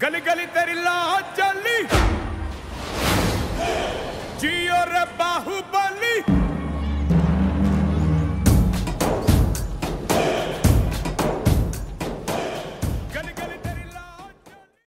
गली गली तेरी ला चली जियो रे बाह